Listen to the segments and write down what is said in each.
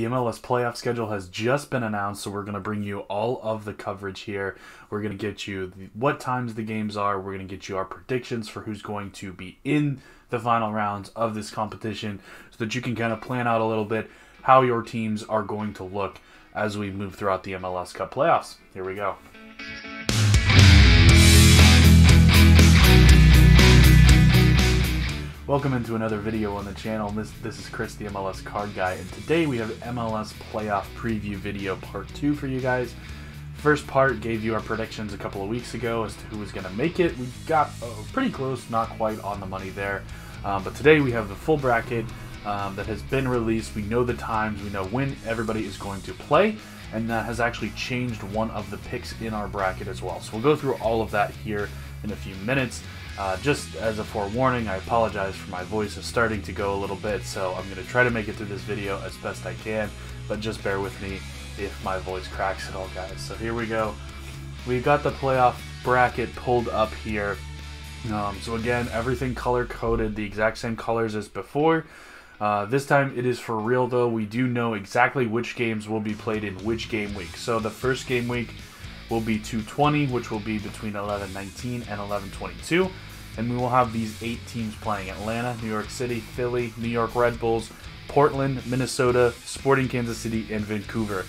The MLS playoff schedule has just been announced, so we're going to bring you all of the coverage here. We're going to get you the, what times the games are. We're going to get you our predictions for who's going to be in the final rounds of this competition so that you can kind of plan out a little bit how your teams are going to look as we move throughout the MLS Cup playoffs. Here we go. Welcome into another video on the channel. This this is Chris, the MLS card guy, and today we have MLS playoff preview video part two for you guys. First part gave you our predictions a couple of weeks ago as to who was going to make it. We got uh, pretty close, not quite on the money there, um, but today we have the full bracket um, that has been released. We know the times, we know when everybody is going to play, and that has actually changed one of the picks in our bracket as well. So we'll go through all of that here in a few minutes. Uh, just as a forewarning, I apologize for my voice is starting to go a little bit, so I'm going to try to make it through this video as best I can, but just bear with me if my voice cracks at all, guys. So here we go. We've got the playoff bracket pulled up here. Um, so again, everything color-coded, the exact same colors as before. Uh, this time it is for real though. We do know exactly which games will be played in which game week. So the first game week will be 220, which will be between 11:19 and 11:22, and we will have these eight teams playing: Atlanta, New York City, Philly, New York Red Bulls, Portland, Minnesota, Sporting Kansas City, and Vancouver.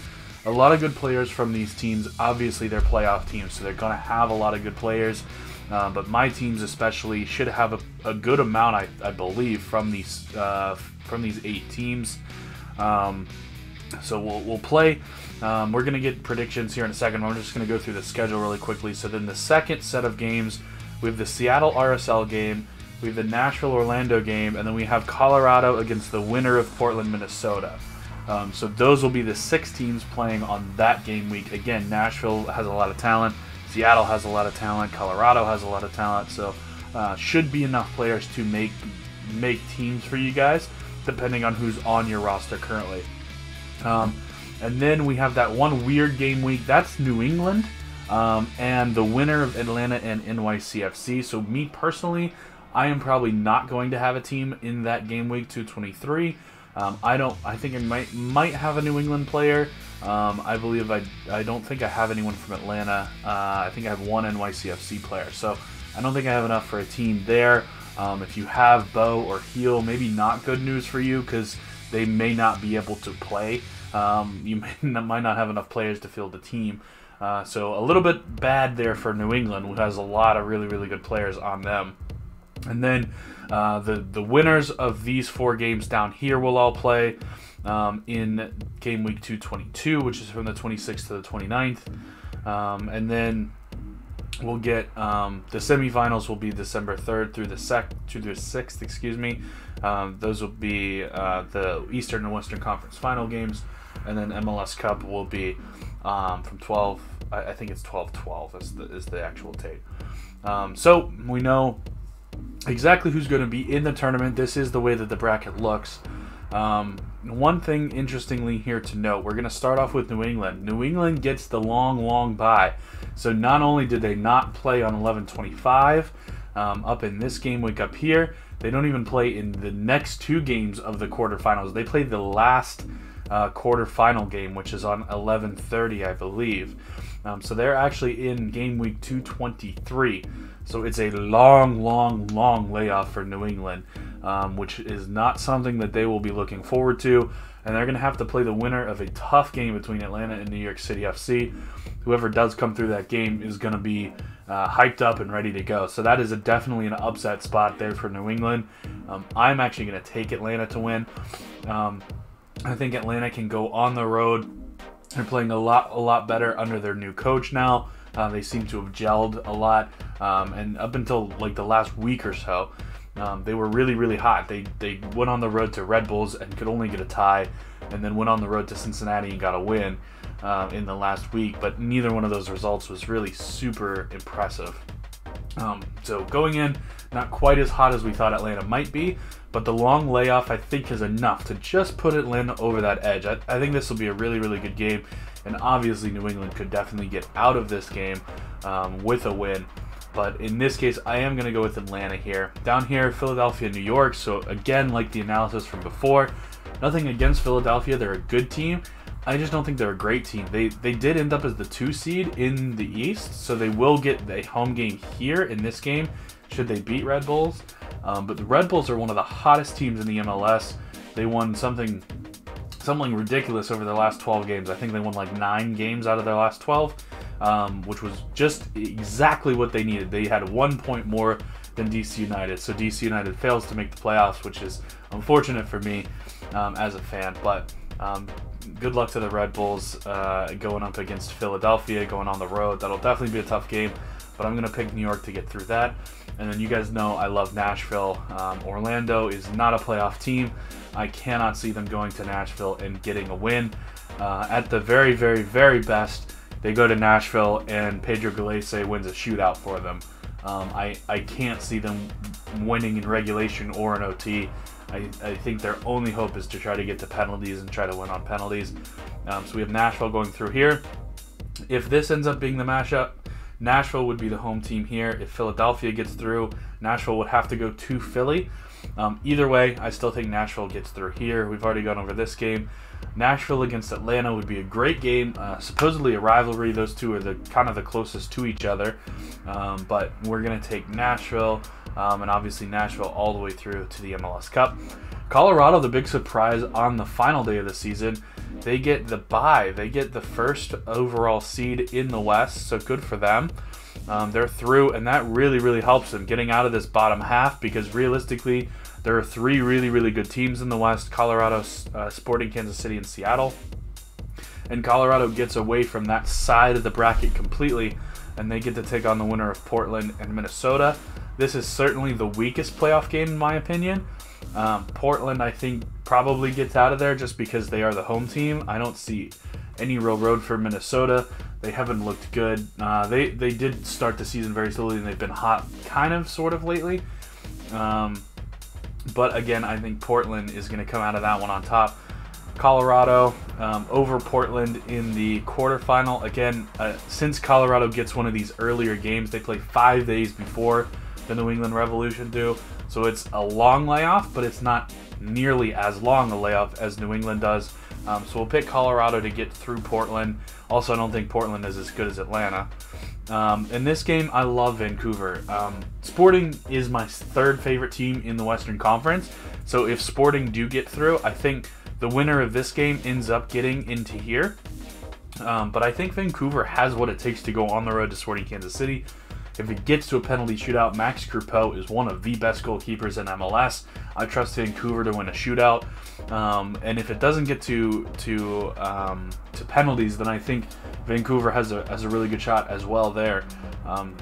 A lot of good players from these teams. Obviously, they're playoff teams, so they're going to have a lot of good players. Uh, but my teams, especially, should have a, a good amount, I, I, believe, from these uh, from these eight teams. Um, so we'll, we'll play. Um, we're going to get predictions here in a second. I'm just going to go through the schedule really quickly. So then the second set of games, we have the Seattle RSL game, we have the Nashville Orlando game, and then we have Colorado against the winner of Portland, Minnesota. Um, so those will be the six teams playing on that game week. Again, Nashville has a lot of talent. Seattle has a lot of talent. Colorado has a lot of talent. So uh, should be enough players to make make teams for you guys, depending on who's on your roster currently. Um, and then we have that one weird game week. That's New England. Um, and the winner of Atlanta and NYCFC. So, me personally, I am probably not going to have a team in that game week 223. Um, I don't. I think I might might have a New England player. Um, I believe I. I don't think I have anyone from Atlanta. Uh, I think I have one NYCFC player. So I don't think I have enough for a team there. Um, if you have Bou or Gil, maybe not good news for you because they may not be able to play. Um, you may, might not have enough players to field the team. Uh, so a little bit bad there for New England, who has a lot of really, really good players on them. And then uh, the the winners of these four games down here will all play um, in game week 222, which is from the 26th to the 29th. Um, and then we'll get um, the semifinals will be December 3rd through the sec the 6th, excuse me. Um, those will be uh, the Eastern and Western Conference final games, and then MLS Cup will be um, from 12. I, I, think it's 12-12 is the is the actual date. Um, so we know exactly who's going to be in the tournament. This is the way that the bracket looks. Um, one thing interestingly here to note, we're going to start off with New England. New England gets the long, long bye. So not only did they not play on 1125 um, up in this game week up here, they don't even play in the next two games of the quarterfinals. They played the last uh, quarterfinal game, which is on 1130, I believe. Um, so they're actually in game week 223. So it's a long, long, long layoff for New England, um, which is not something that they will be looking forward to. And they're going to have to play the winner of a tough game between Atlanta and New York City FC. Whoever does come through that game is going to be uh, hyped up and ready to go. So that is a, definitely an upset spot there for New England. Um, I'm actually going to take Atlanta to win. Um, I think Atlanta can go on the road. They're playing a lot, a lot better under their new coach now. Uh, they seem to have gelled a lot, um, and up until like the last week or so, um, they were really, really hot. They they went on the road to Red Bulls and could only get a tie, and then went on the road to Cincinnati and got a win uh, in the last week. But neither one of those results was really super impressive. Um, so going in, not quite as hot as we thought Atlanta might be, but the long layoff I think is enough to just put Atlanta over that edge. I, I think this will be a really, really good game and obviously New England could definitely get out of this game um, with a win. But in this case, I am going to go with Atlanta here. Down here, Philadelphia, New York. So again, like the analysis from before, Nothing against Philadelphia; they're a good team. I just don't think they're a great team. They they did end up as the two seed in the East, so they will get a home game here in this game should they beat Red Bulls. Um, but the Red Bulls are one of the hottest teams in the MLS. They won something something ridiculous over their last 12 games. I think they won like nine games out of their last 12, um, which was just exactly what they needed. They had one point more than DC United, so DC United fails to make the playoffs, which is unfortunate for me um, as a fan. But um, good luck to the Red Bulls uh, going up against Philadelphia, going on the road. That'll definitely be a tough game, but I'm going to pick New York to get through that. And then you guys know I love Nashville. Um, Orlando is not a playoff team. I cannot see them going to Nashville and getting a win. Uh, at the very, very, very best, they go to Nashville and Pedro Gallese wins a shootout for them. Um, I, I can't see them winning in regulation or in OT. I, I think their only hope is to try to get to penalties and try to win on penalties. Um, so we have Nashville going through here. If this ends up being the mashup, Nashville would be the home team here. If Philadelphia gets through, Nashville would have to go to Philly. Um, either way, I still think Nashville gets through here. We've already gone over this game. Nashville against Atlanta would be a great game. Uh, supposedly a rivalry. Those two are the kind of the closest to each other. Um, but we're gonna take Nashville um, and obviously Nashville all the way through to the MLS Cup. Colorado, the big surprise on the final day of the season, they get the bye. They get the first overall seed in the West, so good for them. Um, they're through, and that really, really helps them getting out of this bottom half because realistically, there are three really, really good teams in the West Colorado, uh, Sporting Kansas City, and Seattle. And Colorado gets away from that side of the bracket completely, and they get to take on the winner of Portland and Minnesota. This is certainly the weakest playoff game, in my opinion. Um, Portland, I think, probably gets out of there just because they are the home team. I don't see any real road for Minnesota. They haven't looked good. Uh, they they did start the season very slowly, and they've been hot, kind of, sort of lately. Um, but again, I think Portland is going to come out of that one on top. Colorado um, over Portland in the quarterfinal. Again, uh, since Colorado gets one of these earlier games, they play five days before the New England Revolution do. So it's a long layoff, but it's not nearly as long a layoff as New England does. Um, so we'll pick Colorado to get through Portland. Also, I don't think Portland is as good as Atlanta. Um, in this game, I love Vancouver. Um, Sporting is my third favorite team in the Western Conference. So if Sporting do get through, I think the winner of this game ends up getting into here. Um, but I think Vancouver has what it takes to go on the road to Sporting Kansas City. If it gets to a penalty shootout, Max Crepeau is one of the best goalkeepers in MLS. I trust Vancouver to win a shootout. Um, and if it doesn't get to to um, to penalties, then I think Vancouver has a has a really good shot as well there. Um,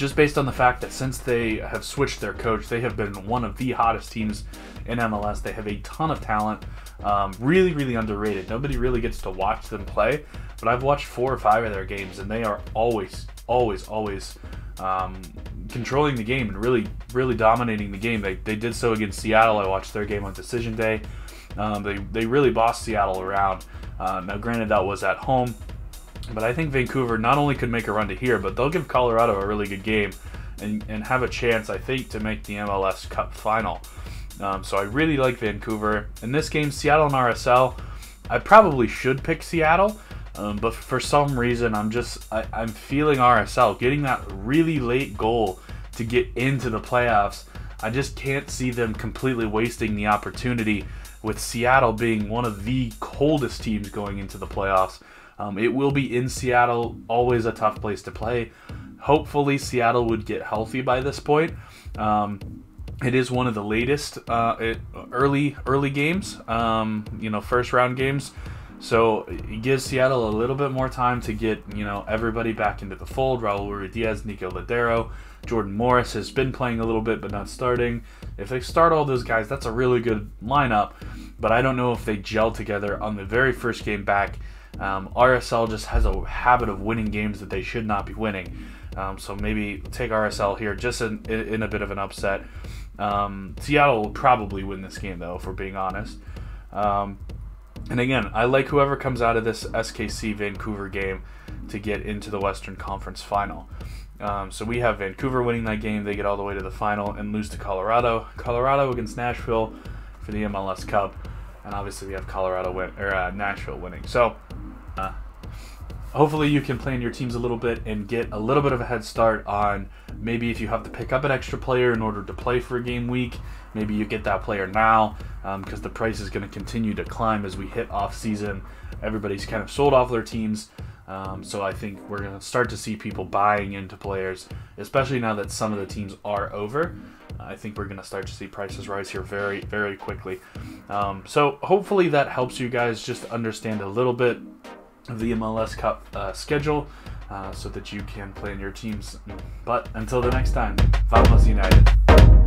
just based on the fact that since they have switched their coach, they have been one of the hottest teams in MLS. They have a ton of talent, um, really, really underrated. Nobody really gets to watch them play, but I've watched four or five of their games, and they are always, always, always um, controlling the game and really, really dominating the game. They, they did so against Seattle. I watched their game on decision day. Um, they, they really bossed Seattle around. Uh, now, granted, that was at home, but I think Vancouver not only could make a run to here, but they'll give Colorado a really good game and, and have a chance, I think, to make the MLS Cup final. Um, so I really like Vancouver. In this game, Seattle and RSL, I probably should pick Seattle. Um, but for some reason, I'm just I, I'm feeling RSL getting that really late goal to get into the playoffs. I just can't see them completely wasting the opportunity with Seattle being one of the coldest teams going into the playoffs. Um, it will be in Seattle, always a tough place to play. Hopefully, Seattle would get healthy by this point. Um, it is one of the latest uh, it, early early games, um, you know, first round games. So it gives Seattle a little bit more time to get you know everybody back into the fold. Raul Ruidiaz, Nico Lodeiro, Jordan Morris has been playing a little bit but not starting. If they start all those guys, that's a really good lineup. But I don't know if they gel together on the very first game back. Um, RSL just has a habit of winning games that they should not be winning. Um, so maybe take RSL here just in, in a bit of an upset. Um, Seattle will probably win this game, though, if we're being honest. Um, and again, I like whoever comes out of this SKC Vancouver game to get into the Western Conference final. Um, so we have Vancouver winning that game. They get all the way to the final and lose to Colorado. Colorado against Nashville for the MLS Cup. and obviously we have Colorado win or uh, Nashville winning. So. Uh, hopefully you can plan your teams a little bit and get a little bit of a head start on maybe if you have to pick up an extra player in order to play for a game week maybe you get that player now because um, the price is going to continue to climb as we hit off season everybody's kind of sold off their teams um, so i think we're going to start to see people buying into players especially now that some of the teams are over I think we're going to start to see prices rise here very, very quickly. Um, so hopefully that helps you guys just understand a little bit the MLS Cup uh, schedule uh, so that you can plan your teams. But until the next time, Vamos United.